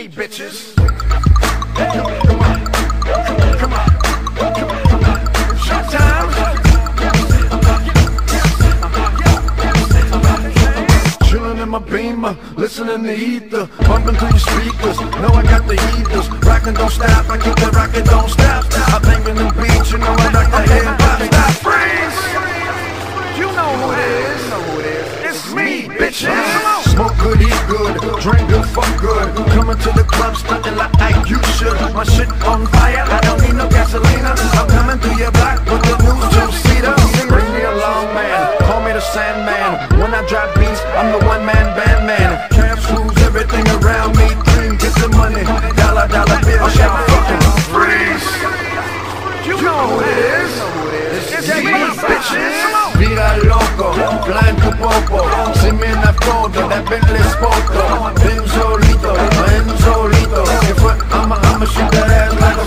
me, bitches. Come in my beamer, listening to ether, bumping through your speakers. Know I got the heaters, rockin' don't stop. I keep the rockin' don't stop. I bangin' them beats, you know I like the hip hop. Stop, freeze. You know who it is. It's me, bitches. Smoke good, eat good, drink good. Coming to the club, stunting like I you should. My shit on fire, I don't need no gasolina. I'm coming through your block with the new two-seater. Bring me along, man. Call me the Sandman. When I drop beats, I'm the one-man band man. Cash rules everything around me. C.R.E.A.M., get the money. Dollar, dollar bill, shout fucking freeze. You know who it is. It's me, bitches. Vida